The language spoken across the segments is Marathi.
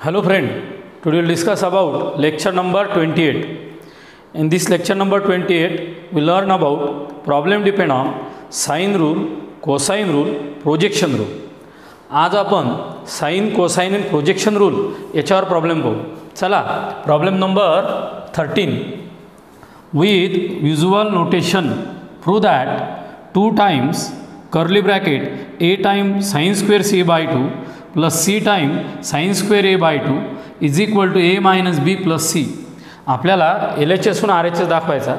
Hello friend to will discuss about lecture number twenty eight in this lecture number twenty eight we learn about problem depend on sine rule cosine rule projection rule आज आपण sine cosine and projection rule याच्यावर प्रॉब्लेम बघू चला problem number thirteen with visual notation prove that two times curly bracket A time sine square C by two plus C time sine square A by two is equal to A minus B plus C. आपल्याला एल एच एसहून आर एच एस दाखवायचा.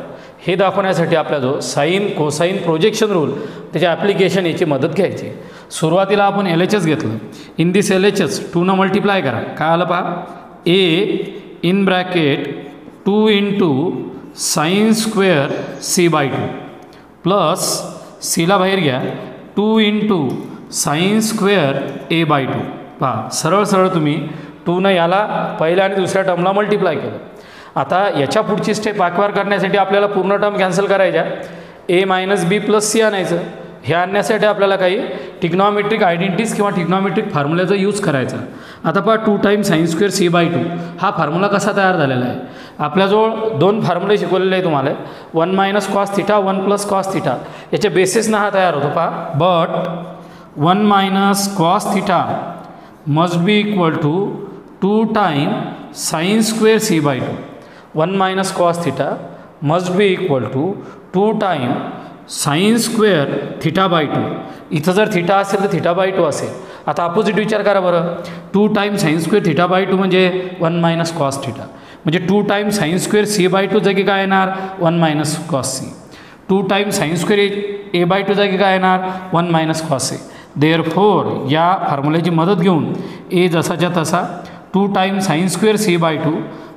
हे दाखवण्यासाठी आपल्याजवळ साईन कोसाईन प्रोजेक्शन रूल त्याच्या ॲप्लिकेशन याची मदत घ्यायची. सुरुवातीला आपण एल एच एस घेतलं. In this L H S टूनं multiply करा. काय आलं पहा? A in bracket two into sine square C by two plus सीला बाहेर घ्या. Two in two sine square A by two. पहा सरळ सरळ तुम्ही टूनं याला पहिल्या आणि दुसऱ्या टर्मला मल्टिप्लाय केलं. आता याच्या पुढची स्टेप आकवार करण्यासाठी आपल्याला पूर्ण टर्म कॅन्सल करायच्या A minus B plus C आणायचं. हे आणण्यासाठी आपल्याला काही टिक्नॉमेट्रिक आयडेंटिटीज किंवा टिक्नॉमेट्रिक फॉर्म्युल्याचा यूज करायचा. आता पहा two time sine square C by two हा फॉर्म्युला कसा तयार झालेला आहे? आपल्याजवळ दोन फॉर्म्युले शिकवलेले आहे तुम्हाला. One minus cos theta one plus cos theta याच्या बेसिसनं हा तयार होतो पहा. But one minus cos theta must be equal to two time sine square C by two one minus cos theta must be equal to two time sine square theta by two इथं जर थिटा असेल तर थिटा बाय टू असेल. आता अपोजिट विचार करा बरं. Two time sine square theta by two म्हणजे वन मायनस कॉस थिटा म्हणजे two time sine square C by two जागी काय येणार? One minus cos C two time sine square A by two जागी काय येणार? One minus cos C therefore या फॉर्म्युल्याची मदत घेऊन ए जसाच्या तसा two time sine square C by two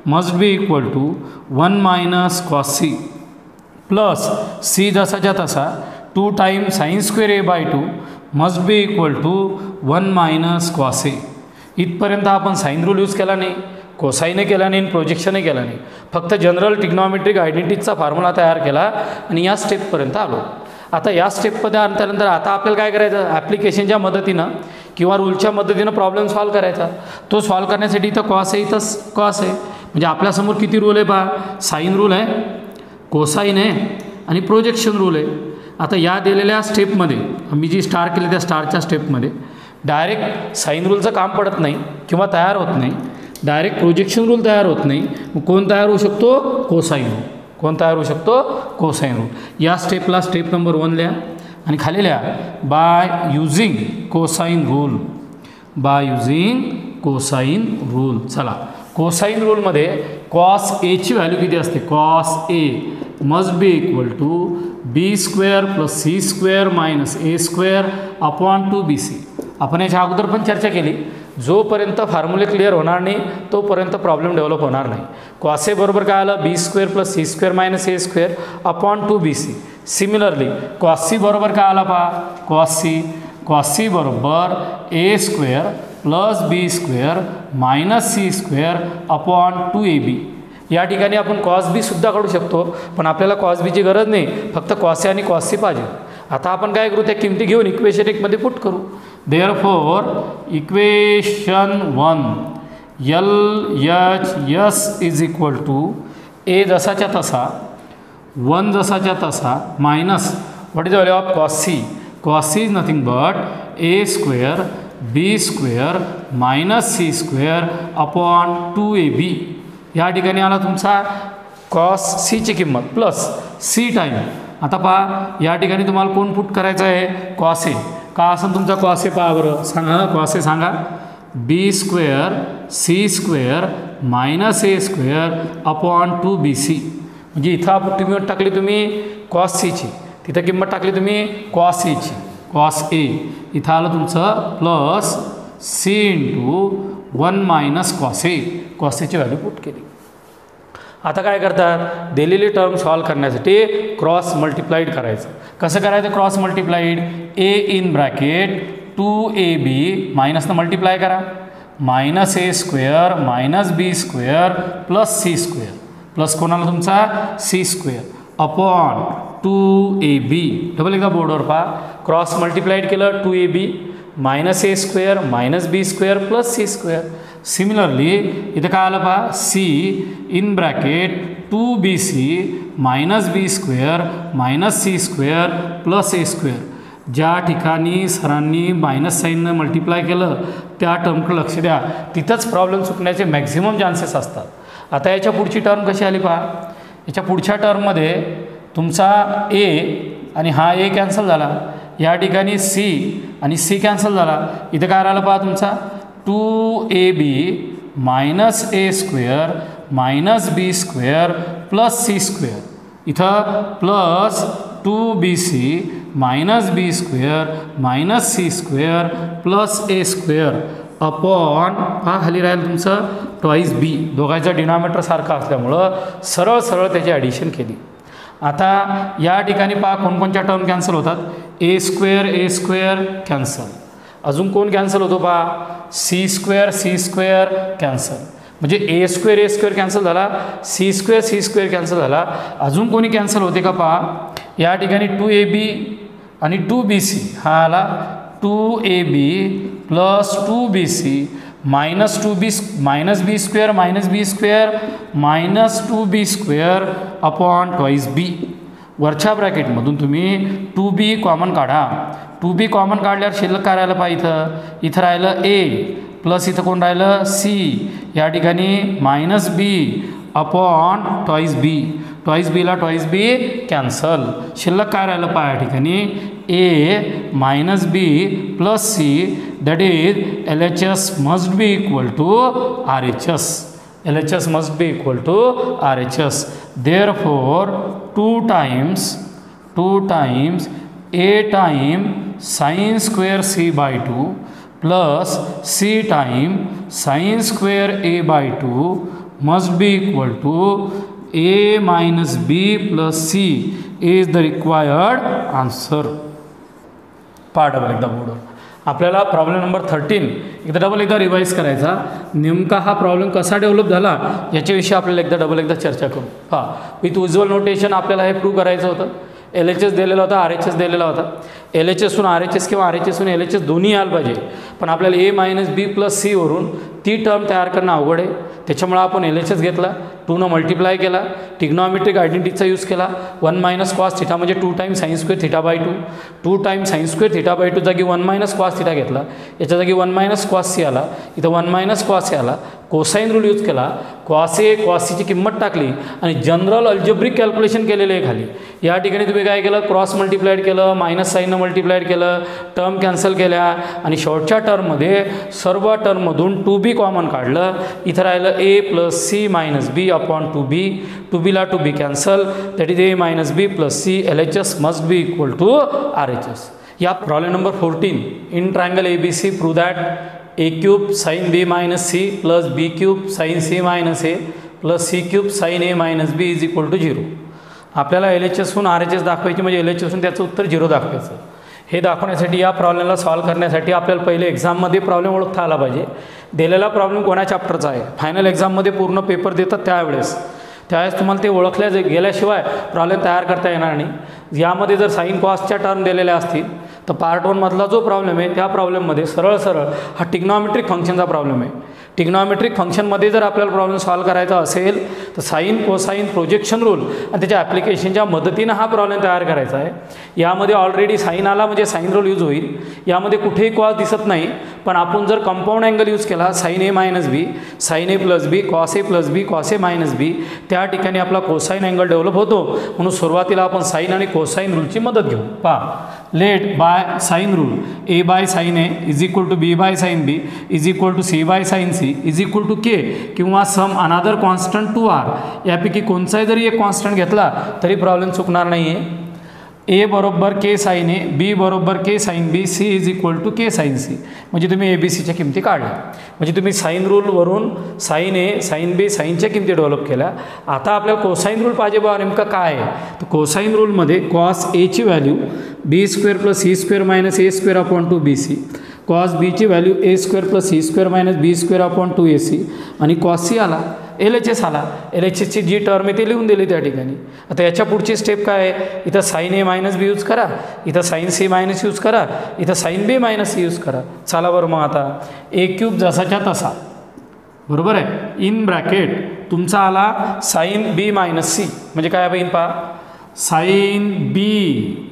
must be equal to one minus cos C plus C जसाच्या तसा two time sine square A by two must be equal to one minus cos A इथपर्यंत आपण साईन रूल यूज केला नाही कोसाईने केला नाही प्रोजेक्शने केला नाही. फक्त जनरल टिग्नॉमेट्रिक आयडेंटिटीचा फॉर्म्युला तयार केला आणि या स्टेपपर्यंत आलो. आता या स्टेपमध्ये आणल्यानंतर आता आपल्याला काय करायचं? ॲप्लिकेशनच्या मदतीनं किंवा रूलच्या मदतीनं प्रॉब्लेम सॉल्व करायचा. तो सॉल्व करण्यासाठी इथं कॉस आहे इथं कॉस आहे. म्हणजे आपल्यासमोर किती रूल आहे पहा. साईन रूल आहे कोसाईन आहे आणि प्रोजेक्शन रूल आहे. आता या दिलेल्या स्टेपमध्ये मी जी स्टार केली त्या स्टारच्या स्टेपमध्ये डायरेक्ट साईन रूलचं काम पडत नाही किंवा तयार होत नाही. डायरेक्ट प्रोजेक्शन रूल तयार होत नाही. मग कोण तयार होऊ शकतो? कोसाईन कोणता तयार होऊ शकतो? कोसाईन रूल या स्टेपला स्टेप नंबर वन लिहा आणि खाली लिहा. By using cosine rule by using cosine rule चला. कोसाईन रूलमध्ये कॉस एची व्हॅल्यू किती असते? Cos A must be equal to B square plus C square minus A square upon two B C आपण याच्या अगोदर पण चर्चा केली. जोपर्यंत फॉर्म्युले क्लिअर होणार नाही तोपर्यंत प्रॉब्लेम डेव्हलप होणार नाही. क्वासे बरोबर काय आलं? B square plus C square minus A square upon two B C similarly cos C बरोबर काय आला पहा? Cos C. क्वासी बरोबर A square plus B square minus C square upon two A B या ठिकाणी आपण कॉस बीसुद्धा काढू शकतो पण आपल्याला कॉस बीची गरज नाही. फक्त कॉसे आणि कॉसी पाहिजे. आता आपण काय करू? त्या किमती घेऊन इक्वेशन एकमध्ये पुट करू. Therefore equation one L H S is equal to A जसाच्या तसा वन जसाच्या तसा minus what is value of cos C cos C is nothing but A square B square minus C square upon two A B या ठिकाणी आला तुमचा कॉस सीची किंमत प्लस सी टाईम आता पहा या ठिकाणी तुम्हाला कोण पुट करायचं आहे? कॉस ए का असं तुमचा कॉसे ए पहा बरं. सांगा कॉसे सांगा. B square C square minus A square upon two B C म्हणजे इथं तुम्ही किंमत टाकली तुम्ही कॉस सीची तिथं किंमत टाकली तुम्ही कॉस सीची कॉस ए इथं आलं तुमचं plus C into one minus cos A cos एची व्हॅल्यू पुट केली. आता काय करतात? दिलेली टर्म सॉल्व करण्यासाठी क्रॉस मल्टिप्लाईड करायचं. कसं करायचं cross multiplied A in bracket two A B मायनसनं multiply करा. Minus A square minus B square plus C square plus कोणाला तुमचा? C square upon two A B double एकदा बोर्डवर पहा. क्रॉस मल्टिप्लाईड केलं two A B minus A square minus B square plus C square similarly इथं काय आलं पहा C in bracket two B C minus B square minus C square plus A square ज्या ठिकाणी सरांनी मायनस साईननं मल्टिप्लाय केलं त्या टर्मकडे लक्ष द्या. तिथंच प्रॉब्लेम चुकण्याचे मॅक्झिमम चान्सेस असतात. आता याच्या पुढची टर्म कशी आली पहा. याच्या पुढच्या टर्ममध्ये तुमचा ए आणि हा ए कॅन्सल झाला. या ठिकाणी सी आणि सी कॅन्सल झाला. इथं काय राहिलं पहा तुमचा? Two A B minus A square minus B square plus C square. इथं plus two B C minus B square minus C square plus A square upon हा खाली राहील तुमचं ट्वाईस बी. दोघांचा डिनॉमिनेटर सारखा असल्यामुळं सरळ सरळ त्याची ॲडिशन केली. आता या ठिकाणी पहा कोणकोणत्या टर्म कॅन्सल होतात. A square A square cancel अजून कोण कॅन्सल होतो पहा? C square C square cancel म्हणजे A square A square cancel झाला. C square C square cancel झाला. अजून कोणी कॅन्सल होते का पहा? या ठिकाणी टू ए बी आणि टू बी सी हा आला. Two A B plus two B C minus two B minus B square minus B square minus two B square upon twice B वरच्या ब्रॅकेटमधून तुम्ही टू बी कॉमन काढा. टू बी कॉमन काढल्यावर शिल्लक काय राहिलं पाहिजे इथं? इथं राहिलं ए प्लस इथं कोण राहिलं? सी या ठिकाणी minus B upon twice B twice बीला टॉईस बी कॅन्सल शिल्लक काय राहिलं पहा या ठिकाणी? A minus B plus C that is L H S must be equal to R H S LHS must be equal to RHS. Therefore, 2 times 2 times A time sine square C by 2 plus C time sine square A by 2 must be equal to A minus B plus C is the required answer. Part of the border. आपल्याला प्रॉब्लेम नंबर थर्टीन एकदा डबल एकदा रिवाईज करायचा. नेमका हा प्रॉब्लेम कसा डेव्हलप झाला याच्याविषयी आपल्याला एकदा डबल एकदा चर्चा करू. हां विथ उज्ज्वल नोटेशन आपल्याला हे प्रूव्ह करायचं होतं. एल एच एस दिलेला होता आर एच एस दिलेला होता. एल एच एसहून आर एच एस किंवा आर एच एसहून एल एच एस दोन्ही यायला पाहिजे. पण आपल्याला ए मायनस बी प्लस सीवरून ती टर्म तयार करणं अवघड आहे. त्याच्यामुळं आपण एल एच एस घेतला टूनं मल्टिप्लाय केला टिग्नॉमेट्रिक आयडेंटिटीचा यूज केला. वन मायनस कॉस थिटा म्हणजे two time sine square theta by two two time sine square theta by two जागी वन मायनस कॉस थिटा घेतला. याच्या जागी वन मायनस कॉस सी आला. इथं वन मायनस कॉस सी आला. कोसाईन रूल यूज केला. क्वासे क्वासीची किंमत टाकली आणि जनरल अल्जेब्रिक कॅल्क्युलेशन केलेलं आहे खाली. या ठिकाणी तुम्ही काय केलं? क्रॉस मल्टिप्लाईड केलं मायनस साईननं मल्टिप्लाईड केलं टर्म कॅन्सल केल्या आणि शॉर्टच्या टर्ममध्ये सर्व टर्ममधून टू बी कॉमन काढलं इथं राहिलं A plus C minus B upon two B two बीला two B cancel that is A minus B plus C L H S must be equal to R H S या problem number fourteen in triangle A B C prove that A cube sine B minus C plus B cube sine C minus A plus C cube sine A minus B is equal to zero आपल्याला एल एच एसहून आर एच एस दाखवायची म्हणजे एल एच एसहून त्याचं उत्तर झिरो दाखवायचं. हे दाखवण्यासाठी या प्रॉब्लेमला सॉल्व करण्यासाठी आपल्याला पहिले एक्झाममध्ये प्रॉब्लेम ओळखता आला पाहिजे. दिलेला प्रॉब्लेम कोणा चॅप्टरचा आहे? फायनल एक्झाममध्ये पूर्ण पेपर देतात त्यावेळेस. त्यावेळेस तुम्हाला ते ओळखल्या जे गेल्याशिवाय प्रॉब्लेम तयार करता येणार नाही. यामध्ये जर साईन कॉस्टच्या टर्म दिलेल्या असतील तर पार्ट वनमधला जो प्रॉब्लेम आहे त्या प्रॉब्लेममध्ये सरळ सरळ हा टिग्नॉमेट्रिक फंक्शनचा प्रॉब्लेम आहे. टिग्नॉमेट्रिक फंक्शनमध्ये जर आपल्याला प्रॉब्लेम सॉल्व करायचा असेल तर साईन कोसाईन प्रोजेक्शन रूल आणि त्याच्या ॲप्लिकेशनच्या मदतीनं हा प्रॉब्लेम तयार करायचा आहे. यामध्ये ऑलरेडी साईन आला म्हणजे साईन रूल यूज होईल. यामध्ये कुठेही कॉस दिसत नाही. पण आपण जर कंपाऊंड अँगल यूज केला sine A minus B sine A plus B cos A plus B cos A minus B त्या ठिकाणी आपला कोसाईन अँगल डेव्हलप होतो. म्हणून सुरुवातीला आपण साईन आणि कोसाईन रूलची मदत घेऊ. पहा. Let by sine rule A by sine A is equal to B by sine B is equal to C by sine C is equal to K किंवा some another constant two R यापैकी कोणताही जरी एक कॉन्स्टंट घेतला तरी प्रॉब्लेम चुकणार नाही आहे ए बरोबर के साईन ए बी बरोबर K sine B C is equal to K sine C म्हणजे तुम्ही ए बी सीच्या किमती काढल्या. म्हणजे तुम्ही साईन रूलवरून साईन ए साईन बी साईनच्या किमती डेव्हलप केल्या. आता आपल्याला कोसाईन रूल पाहिजे बा नेमकं काय? आहे तर कोसाईन रूलमध्ये कॉस एची value B square plus C square minus A square upon two B C cos बीची value A square plus C square minus B square upon two A C आणि कॉस सी आला. एल एच एस आला. एल एच एसची जी टर्म आहे ती लिहून दिली त्या ठिकाणी. आता याच्या पुढची स्टेप काय आहे? इथं sine A minus B use करा. इथं साईन सी मायनस यूज करा. इथं sine B minus C use करा. चला बरं मग आता. ए क्यूब जसाच्या तसा. बरोबर आहे? इन ब्रॅकेट तुमचा आला साईन बी मायनस सी म्हणजे काय बहीण पहा? Sine B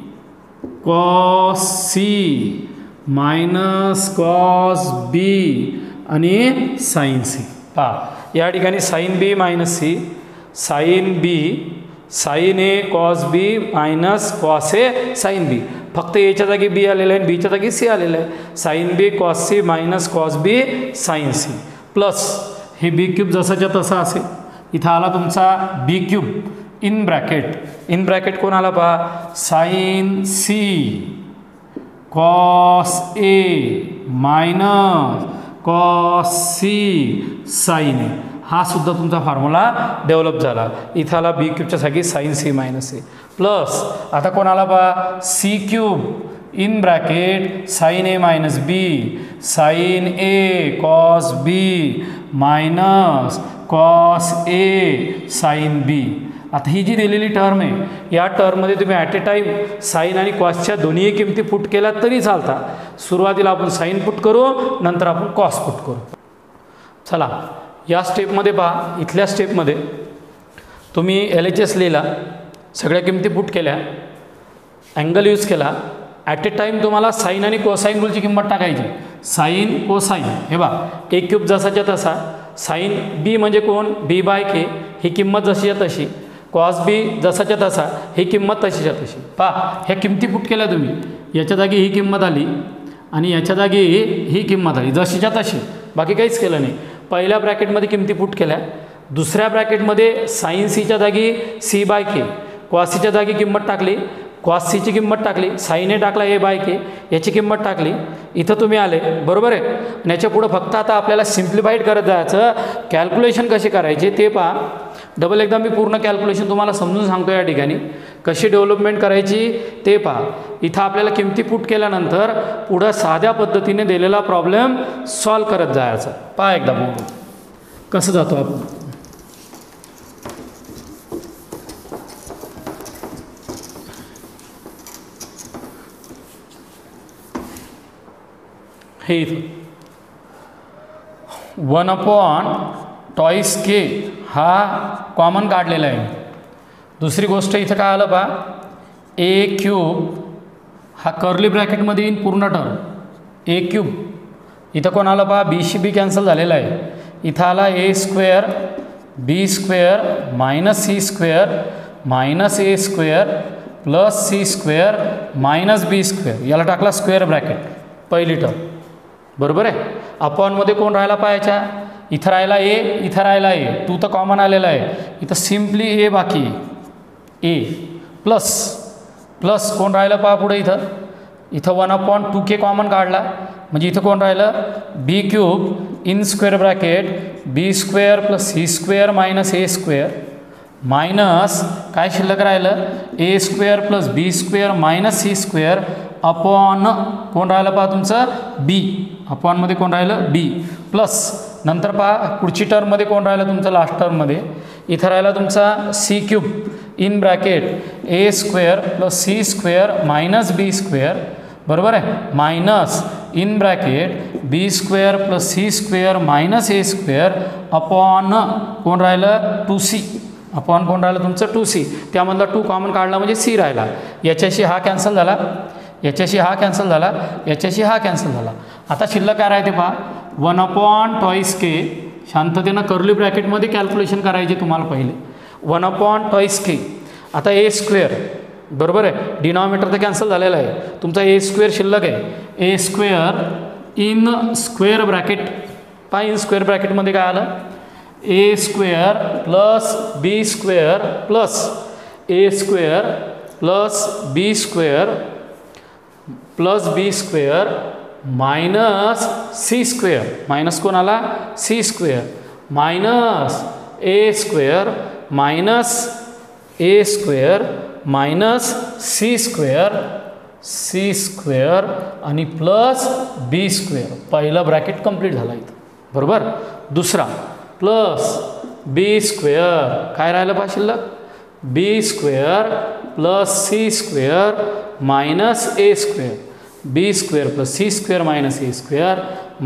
cos C minus cos B आणि साईन सी पहा. या ठिकाणी sine B minus C sine B sine A cos B minus cos A sine B. फक्त एच्या जागी बी आलेलं आहे आणि बीच्या जागी सी आलेलं आहे. Sine B cos C minus cos B sine C. Plus हे बी क्यूब जसाच्या तसा असेल. इथं आला तुमचा B cube. In bracket. In bracket कोण आला पहा? Sine C cos A minus cos C sine. A हा सुद्धा तुमचा फॉर्म्युला डेव्हलप झाला. इथं आला बी क्यूबच्या जागी sine C minus A plus आता कोण आला बा? C cube in bracket sine A minus B sine A cos B minus cos A sine B आता ही जी दिलेली टर्म आहे या टर्ममध्ये तुम्ही ॲट ए टाईम साईन आणि कॉसच्या दोन्ही किमती पुट केल्या तरी चालता सुरुवातीला आपण साईन पुट करू नंतर आपण कॉस पुट करू. चला या स्टेपमध्ये पहा इथल्या स्टेपमध्ये तुम्ही एल एच एस लिहिला सगळ्या किमती पुट केल्या अँगल यूज केला ॲट ए टाईम तुम्हाला साईन आणि कोसाईन रूलची किंमत टाकायची. साईन कोसाईन हे बा ए क्यूब जसाच्या तसा साईन बी म्हणजे कोण? बी बाय के ही किंमत जशीच्या तशी. कॉस बी जसाच्या तसा ही किंमत तशीच्या तशी. पहा ह्या किमती पुट केल्या तुम्ही. याच्या जागी ही किंमत आली आणि याच्या जागी ही किंमत आली. जशीच्या तशी. बाकी काहीच केलं नाही. पहिल्या ब्रॅकेटमध्ये किमती पुट केल्या. दुसऱ्या ब्रॅकेटमध्ये साईन सीच्या जागी सी बाय के क्वासीच्या जागी किंमत टाकली. कॉस सीची किंमत टाकली साईने टाकला ए बाय के याची किंमत टाकली. इथं तुम्ही आले बरोबर आहे? आणि याच्या पुढं फक्त आता आपल्याला सिम्प्लिफाईड करत जायचं कॅल्क्युलेशन कशी करायची ते पहा. डबल एकदा मी पूर्ण कॅल्क्युलेशन तुम्हाला समजून सांगतो या ठिकाणी. कशी डेव्हलपमेंट करायची ते पहा. इथं आपल्याला किमती पुट केल्यानंतर पुढं साध्या पद्धतीने दिलेला प्रॉब्लेम सॉल्व करत जायचा. पहा एकदा बघू कसं जातो आपण? हे इथं. वन अपॉन टॉईस के हा कॉमन काढलेला आहे. दुसरी गोष्ट इथं काय आलं पा ए क्यूब हा कर्ली ब्रॅकेटमध्ये येईन पूर्ण टर्म ए क्यूब इथं कोण आलं पहा? बी शी बी कॅन्सल झालेला आहे. इथं आला A square B square minus C square minus A square plus C square minus B square याला टाकला स्क्वेअर ब्रॅकेट पहिली टर्म बरोबर आहे? अपॉनमध्ये कोण राहायला पाहायच्या? इथं राहिला ए इथं राहिला ए. टू तर कॉमन आलेला आहे. इथं सिम्पली ए बाकी. ए. प्लस प्लस कोण राहिलं पहा पुढे इथं? इथं one upon two K common काढला. म्हणजे इथं कोण राहिलं? B cube in square bracket B square plus C square minus A square minus काय शिल्लक राहिलं? A square plus B square minus C square upon कोण राहिलं पहा तुमचं? बी. अपॉनमध्ये कोण राहिलं? बी प्लस नंतर पहा पुढची टर्ममध्ये कोण राहिलं तुमचं? लास्ट टर्ममध्ये इथं राहिला तुमचा C cube in bracket A square plus C square minus B square बरोबर आहे? Minus in bracket B square plus C square minus A square upon कोण राहिलं? टू सी अपॉन कोण राहिलं तुमचं? टू सी त्यामधला टू कॉमन काढला म्हणजे सी राहिला. याच्याशी हा कॅन्सल झाला. याच्याशी हा कॅन्सल झाला याच्याशी हा कॅन्सल झाला. आता शिल्लक काय राहते पहा? वन अपॉन टॉईस के शांततेनं कर्ली ब्रॅकेटमध्ये कॅल्क्युलेशन करायचे तुम्हाला पहिले. वन अपॉन टॉईस के आता ए स्क्वेअर बरोबर आहे? डिनॉमिनेटर तर कॅन्सल झालेला आहे. तुमचा ए स्क्वेअर शिल्लक आहे. A square in square bracket पहा इन स्क्वेअर ब्रॅकेटमध्ये काय आलं? A square plus B square plus A square plus B square plus B square minus C square. Minus कोण आला C square. Minus A square minus A square minus C square. C square आणि प्लस बी स्क्वेअर. पहिलं ब्रॅकेट कंप्लीट झाला इथं. बरोबर? दुसरा. Plus B square. काय राहिलं पा शिल्लक B square plus C square minus A square B square plus C square minus A square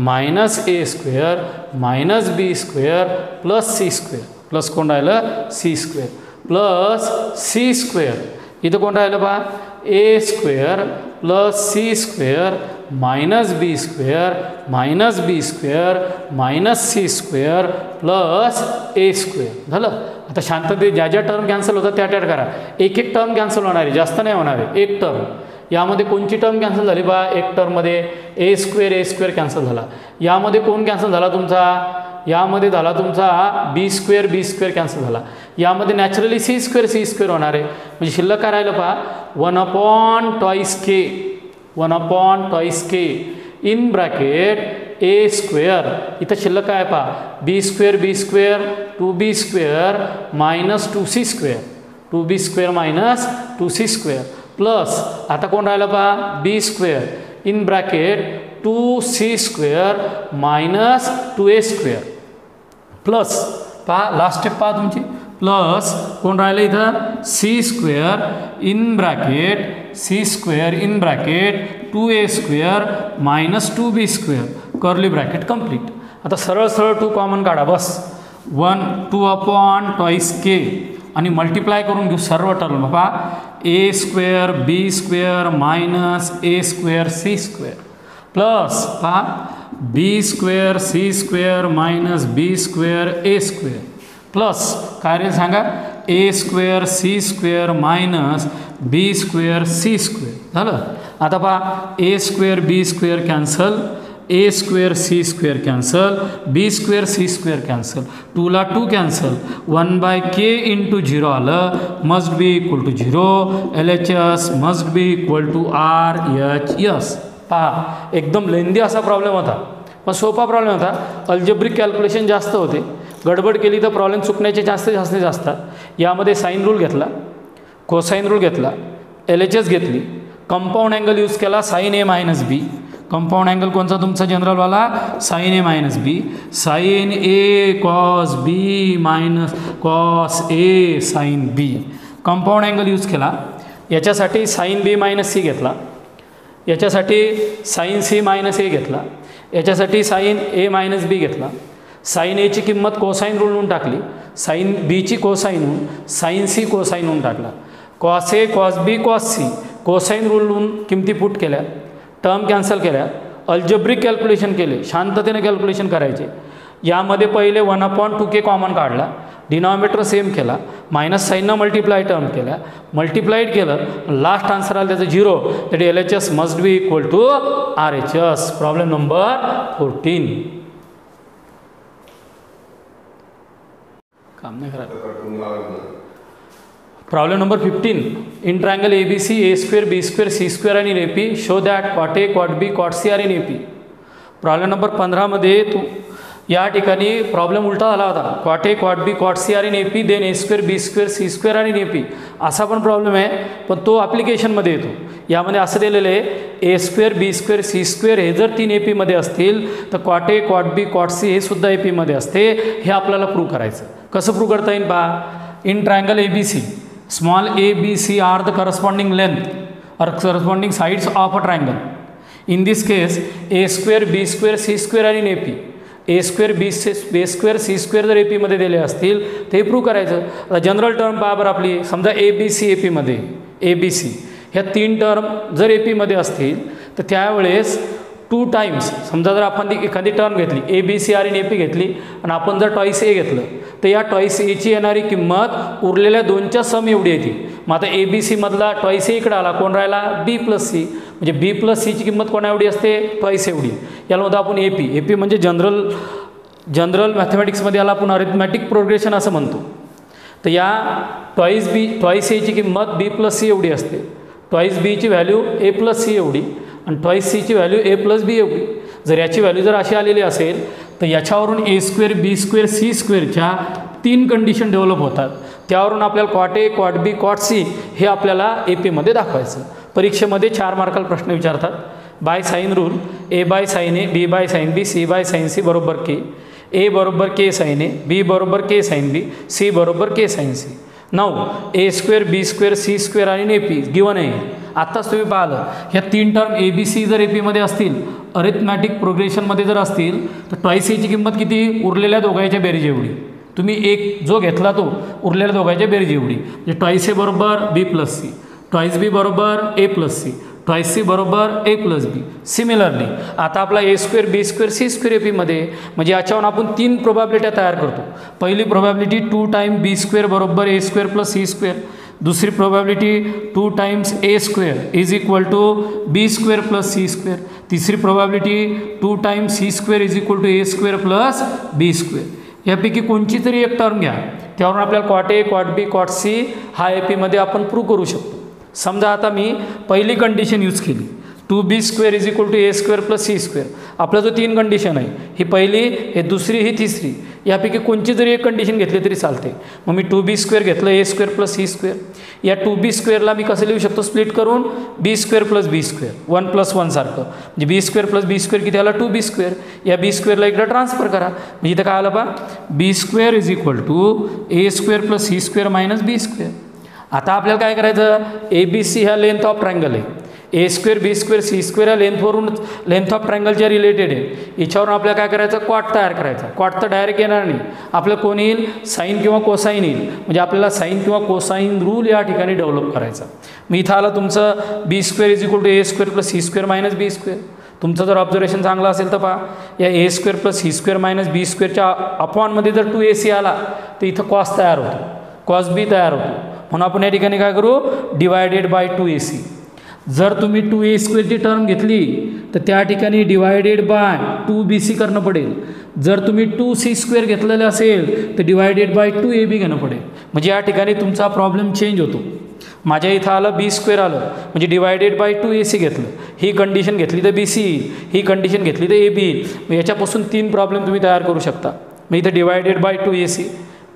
minus A square minus B square plus C square plus को सी स्क्वेयर प्लस सी कोण राहिलं पहा A square plus C square minus B square minus B square minus C square plus A square झालं? आता शांतते ज्या ज्या टर्म कॅन्सल होतात त्या त्या करा. एक एक टर्म कॅन्सल होणार आहे जास्त नाही होणार. आहे एक टर्म यामध्ये कोणची टर्म कॅन्सल झाली बा? एक टर्ममध्ये A square A square cancel झाला. यामध्ये कोण कॅन्सल झाला तुमचा? यामध्ये झाला तुमचा B square B square cancel झाला. यामध्ये naturally C square C square होणार. आहे म्हणजे शिल्लक काय राहिलं पहा? One upon twice K one upon twice K in bracket A square. इथं शिल्लक काय पहा? B square B square two B square minus two C square. Two B square minus two C square. Plus आता कोण राहिलं पहा? B square. In bracket two C square minus two A square. Plus पहा लास्ट स्टेप पहा तुमची. प्लस कोण राहिलं इथं? C square in bracket C square in bracket two A square minus two B square curly bracket complete आता सरळ सरळ टू कॉमन काढा बस. One two upon twice K आणि मल्टिप्लाय करून घेऊ सर्व टर्म बाबा A square B square minus A square C square plus पहा. B square C square minus B square A square plus. काय रे सांगा A square C square minus B square C square. झालं? आता पहा A square B square cancel A square C square cancel B square C square cancel. टूला two cancel. One by K into zero आलं must be equal to zero. L H S must be equal to R H S पहा एकदम लेंदी असा प्रॉब्लेम होता. पण सोपा प्रॉब्लेम होता. अल्जेब्रिक कॅल्क्युलेशन जास्त होते. गडबड केली तर प्रॉब्लेम चुकण्याचे जास्त जास्त जास्त यामध्ये साईन रूल घेतला कोसाईन रूल घेतला एल एच एस घेतली कंपाऊंड अँगल यूज केला sine A minus B compound angle कोणता तुमचा जनरलवाला sine A minus B sine A cos B minus cos A sine B compound angle use केला. याच्यासाठी साईन बी मायनस सी घेतला. याच्यासाठी साईन सी मायनस ए घेतला. याच्यासाठी साईन ए मायनस बी घेतला. साईन एची किंमत कोसाईन रूलहून टाकली. साईन बीची कोसाईनहून साईन सी कोसाईनहून टाकला. Cos A cos B cos C cosine रूलहून किमती पुट केल्या. टर्म कॅन्सल केल्या. अल्जब्रिक कॅल्क्युलेशन केले. शांततेने कॅल्क्युलेशन करायचे. यामध्ये पहिले one upon two K common काढला. डिनॉमिनेटर सेम केला. मायनस साईननं मल्टिप्लाय टर्म केल्या. मल्टिप्लाईड केलं. लास्ट आन्सर आलं त्याचं zero that L H S must be equal to R H S problem number fourteen काम नाही करा problem number fifteen in triangle A B C A square B square C square आणि A P show that cot A cot B cot C are in A P problem number पंधरामध्ये तू या ठिकाणी प्रॉब्लेम उलटा झाला होता. Cot A cot B cot C are in A P then A square B square C square आणि ए पी असा पण प्रॉब्लेम आहे पण तो ॲप्लिकेशनमध्ये येतो. यामध्ये असं दिलेलं आहे A square B square C square हे जर तीन ए पीमध्ये असतील तर क्वाट A cot B cot C हे सुद्धा ए पीमध्ये असते. हे आपल्याला प्रूव्ह करायचं. कसं प्रूव्ह करता येईल पहा in triangle A B C small A B C are the corresponding length or corresponding sides of a triangle. In this case A square B square C square आणि A P A square B B square C square जर ए पीमध्ये दिले असतील ते प्रूव्ह करायचं. आता जनरल टर्म पहा बरं आपली. समजा ए बी सी ए पीमध्ये ए बी सी ह्या तीन टर्म जर ए पीमध्ये असतील तर त्यावेळेस टू टाईम्स समजा जर आपण ती एखादी टर्म घेतली A B C are in A P घेतली आणि आपण जर टॉईस ए घेतलं तर या टॉईस एची येणारी किंमत उरलेल्या दोनच्या सम एवढी येते. मग आता ए बी सीमधला टॉईस ए इकडं आला कोण राहिला? बी प्लस सी म्हणजे बी प्लस सीची किंमत कोणा एवढी असते? टॉईस एवढी. याला म्हणतो आपण ए पी ए पी म्हणजे जनरल जनरल मॅथमॅटिक्समध्ये याला आपण अरिथमॅटिक प्रोग्रेशन असं म्हणतो. तर या टॉईस बी टॉईस एची किंमत बी प्लस सी एवढी असते. टॉईस बीची व्हॅल्यू ए प्लस सी एवढी आणि टॉईस सीची व्हॅल्यू ए प्लस बी एवढी. जर याची व्हॅल्यू जर अशी आलेली असेल तर याच्यावरून A square B square C स्क्वेअरच्या तीन कंडिशन डेव्हलप होतात. त्यावरून आपल्याला क्वाट A cot B cot C हे आपल्याला ए पीमध्ये दाखवायचं. परीक्षेमध्ये चार मार्काला प्रश्न विचारतात. By sine rule A by sine A B by sine B C by sine C बरोबर के ए बरोबर के साईन ए बी बरोबर के साईन बी सी बरोबर के साईन सी नऊ. A square B square C square आणि ए पी गिवन आहे आत्ताच तुम्ही पाहिलं. ह्या तीन टर्म ए बी सी जर ए पीमध्ये असतील अरिथमॅटिक प्रोग्रेशनमध्ये जर असतील तर ट्वाईस एची किंमत किती? उरलेल्या दोघांच्या बेरीज एवढी. तुम्ही एक जो घेतला तो उरलेल्या दोघांच्या बेरीज एवढी. म्हणजे ट्वाईस ए बरोबर B plus C twice B बरोबर A plus C twice C बरोबर ए प्लस बी सिमिलरली आता आपला A square B square C square A पीमध्ये म्हणजे याच्यावर आपण तीन प्रोबॅबिलिट्या तयार करतो. पहिली probability two time B square बरोबर A square plus C square दुसरी probability two times A square is equal to B square plus C square तिसरी probability two times C square is equal to A square plus B square यापैकी कोणची तरी एक टर्म घ्या. त्यावरून आपल्याला क्वाट A cot B cot C हा ए पीमध्ये आपण प्रूव्ह करू शकतो. समजा आता मी पहिली कंडिशन यूज केली. Two B square is equal to A square plus C square आपला जो तीन कंडिशन आहे ही पहिली हे दुसरी ही तिसरी यापैकी कोणची जरी एक कंडिशन घेतली तरी चालते. मग मी टू बी स्क्वेअर घेतलं A square plus C square या टू बी स्क्वेअरला मी कसं लिहू शकतो? स्प्लिट करून B square plus B square one plus वनसारखं म्हणजे B square plus B square किती आला? टू बी स्क्वेअर या बी स्क्वेअरला एकदा ट्रान्सफर करा. म्हणजे इथं काय आलं बा? B square is equal to A square plus C square minus B square आता आपल्याला काय करायचं? ए बी सी हा लेंथ ऑफ ट्रँगल आहे. A square B square C square या लेंथवरून लेंथ ऑफ ट्रँगलच्या रिलेटेड आहे. याच्यावरून आपल्याला काय करायचं? क्वाट तयार करायचा. क्वाट तर डायरेक्ट येणार नाही. आपलं कोण येईल? साईन किंवा कोसाईन येईल. म्हणजे आपल्याला साईन किंवा कोसाईन रूल या ठिकाणी डेव्हलप करायचा. मी इथं आलं तुमचं B square is equal to A square plus C square minus B square तुमचं जर ऑब्झर्वेशन चांगलं असेल तर पहा. या A square plus C square minus B स्क्वेअरच्या अपॉनमध्ये जर टू ए सी आला तर इथं कॉस तयार होतो. कॉस बी तयार होतो. म्हणून आपण या ठिकाणी काय करू? Divided by two A C जर तुम्ही टू ए स्क्वेअरची टर्म घेतली तर त्या ठिकाणी divided by two B C करणं पडेल. जर तुम्ही टू सी स्क्वेअर घेतलेलं असेल तर divided by two A B घेणं पडेल. म्हणजे या ठिकाणी तुमचा प्रॉब्लेम चेंज होतो. माझ्या इथं आलं बी स्क्वेअर आलं म्हणजे divided by two A C घेतलं. ही कंडिशन घेतली तर बी सी येईल ही कंडिशन घेतली तर ए बी येईल. मग याच्यापासून तीन प्रॉब्लेम तुम्ही तयार करू शकता. मग इथं divided by two A C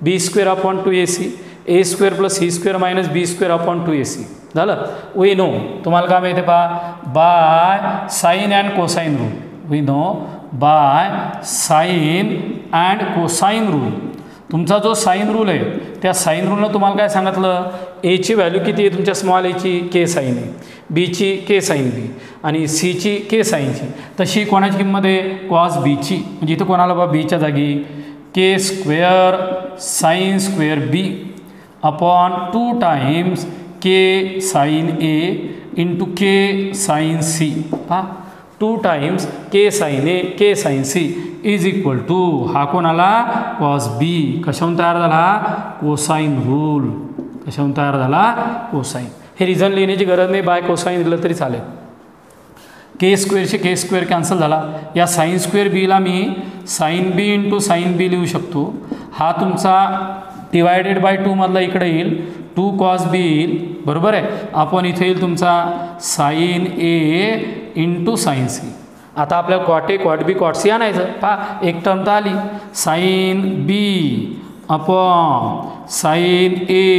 B square upon two A C A square plus C square minus B square upon two A C झालं? वी नो तुम्हाला काय माहिती आहे पहा? By sine and cosine rule we know by sine and cosine rule तुमचा जो साईन रूल आहे त्या साईन रूलनं तुम्हाला काय सांगितलं? एची व्हॅल्यू किती आहे तुमच्या स्मॉल एची के साईन आहे बीची के साईन बी आणि सीची के साईनची तशी कोणाची किंमत आहे? कॉस बीची म्हणजे इथं कोणाला बा बीच्या जागी. K square sine square B upon two times K sin A into K sin C पहा. Two times K sine A K sine C is equal to हा कोण आला कॉस बी कशाहून तयार झाला? कोसाईन रूल कशाहून तयार झाला? कोसाईन हे रिझन लिहिण्याची गरज नाही. बाय कोसाईन दिलं तरी चालेल. के स्क्वेअरचे के स्क्वेअर कॅन्सल झाला. या साईन स्क्वेअर बीला मी sine B into sine B लिहू शकतो. हा तुमचा डिवायडेड बाय टूमधला इकडे येईल. टू कॉस बी येईल. बरोबर आहे? आपण इथे येईल तुमचा sine A into sine C आता आपल्याला क्वाट A cot B cot C आणायचं. पहा एक टर्म तर आली. Sine B upon sine A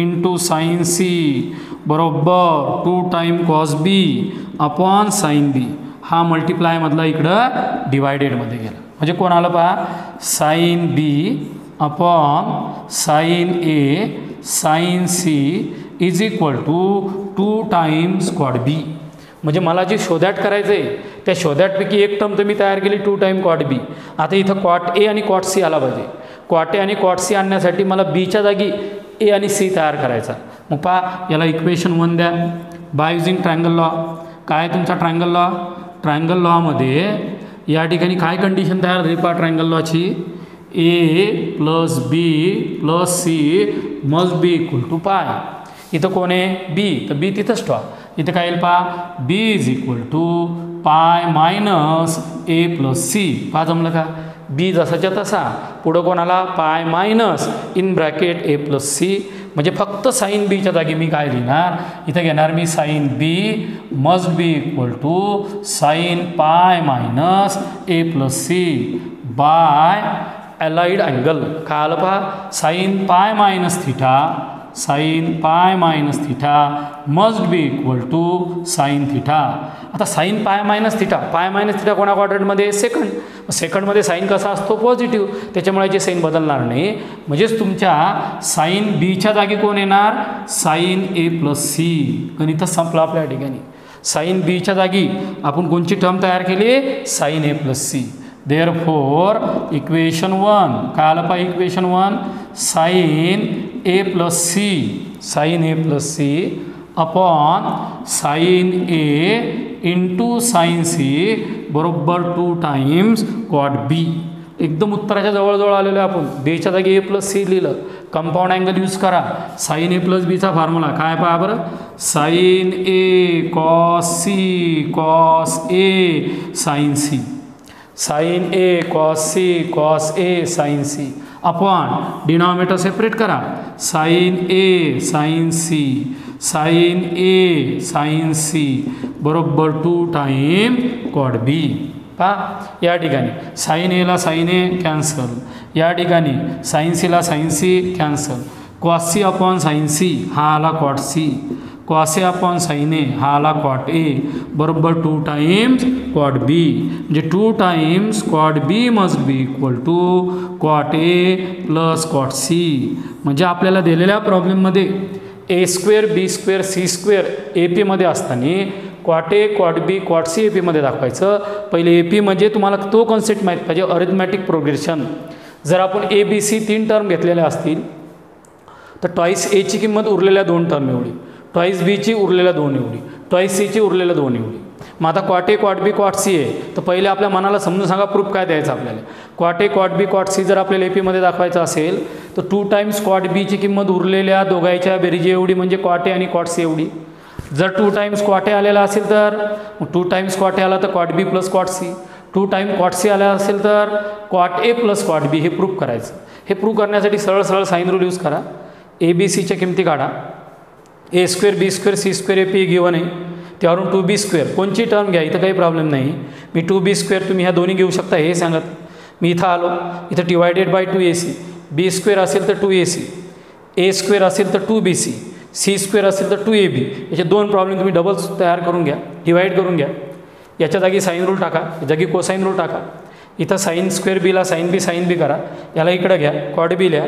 into sine C बरोबर. Two time cos B upon sine B हा मल्टिप्लायमधला इकडं डिवायडेडमध्ये गेला. म्हणजे कोण आलं पहा? Sine B upon sine A sine C is equal to two times quad B म्हणजे मला जे शोधॅट करायचं आहे त्या शोधॅटपैकी एक टर्म तर मी तयार केली टू टाईम क्वाट बी आता इथं क्वाट ए आणि क्वाट सी आला पाहिजे. क्वाट ए आणि क्वाट सी आणण्यासाठी मला बीच्या जागी ए आणि सी तयार करायचा. मग पहा याला इक्वेशन वन द्या. बाय युझिंग ट्रायंगल लॉ काय तुमचा ट्रायंगल लॉ ट्रायंगल लॉमध्ये या ठिकाणी काय कंडिशन तयार झाली? पहा triangle लॉची A plus B plus C must be equal to pi. इथं कोण आहे? बी तर बी तिथंच ठेवा. इथं काय येईल पा B is equal to pi minus A plus C पा जमलं का? बी जसाच्या तसा. पुढं कोणाला? Pi minus in bracket A plus C म्हणजे फक्त साईन बीच्या जागी मी काय लिहिणार? इथं घेणार मी sine B must be equal to sine pi minus A plus C by allied angle काय आलं पहा sine pi minus theta sine pi minus theta must be equal to sine theta आता sine pi minus theta pi minus theta कोणा क्वाड्रंटमध्ये सेकंड सेकंडमध्ये साईन कसा असतो? पॉझिटिव्ह त्याच्यामुळे जे साईन बदलणार नाही. म्हणजेच तुमच्या साईन बीच्या जागी कोण येणार? साईन ए प्लस सी गणितच संपलं आपल्या ठिकाणी. साईन बीच्या जागी आपण कोणची टर्म तयार केली? Sine A plus C therefore equation one काय आलं पाहिजे equation one sine A plus C sine A plus C upon sine A into sine C बरोबर टू टाइम्स कॉट बी एकदम उत्तराच्या जवळजवळ आलेलो आहे आपण. बेच्या जागी ए प्लस सी लिहिलं. कंपाऊंड अँगल यूज करा. साईन ए प्लस बीचा फॉर्म्युला काय पहा बरं? Sine A cos C cos A sine C sine A cos C cos A sine C upon denominator separate करा. Sine A sine C sine A sine C बरोबर टू टाईम कॉड बी पा या ठिकाणी. साईन एला साईन ए कॅन्सल या ठिकाणी साईन सीला sine C cancel cos C upon sine C हा आला cot C cos A upon sine A हा आला कॉट ए बरोबर टू टाइम्स कॉट बी. म्हणजे two times cot B must be equal to cot A plus cot C. म्हणजे आपल्याला दिलेल्या प्रॉब्लेममध्ये A square B square C square A पीमध्ये असताना cot A cot B cot C ए पीमध्ये दाखवायचं. पहिले ए पी म्हणजे तुम्हाला तो कॉन्सेप्ट माहीत पाहिजे अरिथमॅटिक प्रोग्रेशन जर आपण ए बी सी तीन टर्म घेतलेल्या असतील तर टॉईस एची किंमत उरलेल्या दोन टर्म एवढी. टॉईस बीची उरलेल्या दोन एवढी. टॉईस सीची उरलेल्या दोन एवढी. मग आता क्वाट A cot B cot C आहे तर पहिले आपल्या मनाला समजून सांगा प्रूफ काय द्यायचं आपल्याला? क्वाट A cot B cot C जर आपल्याला ए पीमध्ये दाखवायचं असेल तर टू टाईम्स क्वाट बीची किंमत उरलेल्या दोघांच्या बेरीजी एवढी म्हणजे क्वाटे आणि क्वाट सी एवढी. जर टू टाईम्स क्वाटे आलेला असेल तर टू टाईम्स क्वाटे आला तर cot B plus cot C two time cot C आला असेल तर क्वाट ए प्लस क्वाट बी हे प्रूफ करायचं. हे प्रूफ करण्यासाठी सरळ सरळ साईन रूल यूज करा. ए बी सीच्या किमती काढा. A square B square C square A P given आहे त्यावरून टू बी स्क्वेअर कोणची टर्म घ्या? इथं काही प्रॉब्लेम नाही. मी टू बी स्क्वेअर तुम्ही ह्या दोन्ही घेऊ शकता हे सांगत. मी इथं आलो. इथं divided by two A C B square असेल तर two A C A square असेल तर two B C C square असेल तर टू ए बी याचे दोन प्रॉब्लेम तुम्ही डबल तयार करून घ्या. डिवाईड करून घ्या. याच्या जागी साईन रूल टाका. जागी कोसाईन रूल टाका. इथं साईन स्क्वेअर बीला साईन बी साईन बी करा. याला इकडं घ्या. क्वाड बी लिहा.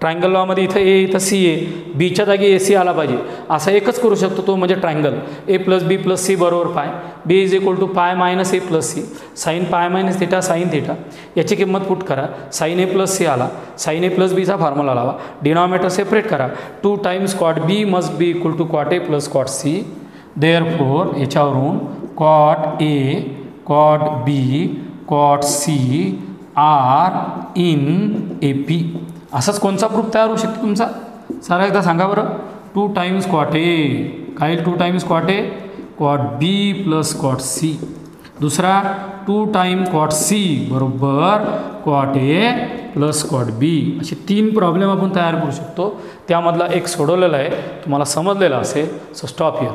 ट्रायंगल लॉमध्ये इथं ए इथं सी ए बीच्या जागी ए सी आला पाहिजे. असा एकच करू शकतो तो म्हणजे triangle. A plus B plus C बरोबर pi. B is equal to pi minus A plus C sine pi minus theta sine theta याची किंमत पुट करा. साईन ए प्लस सी आला. साईन ए प्लस बीचा फॉर्म्युला लावा. डिनॉमिनेटर सेपरेट करा. Two times cot B must be equal to cot A plus cot C therefore याच्यावरून cot A cot B cot C are in A P असंच कोणचा प्रूफ तयार होऊ शकतो तुमचा? सारा एकदा सांगा बरं. टू टाईम्स क्वाट ए काय two times cot A cot B plus cot C दुसरा टू टाईम क्वाट सी बरोबर. क्वाट ए प्लस क्वाट बी असे तीन प्रॉब्लेम आपण तयार करू शकतो. त्यामधला एक सोडवलेला आहे. तुम्हाला समजलेला असेल. So stop here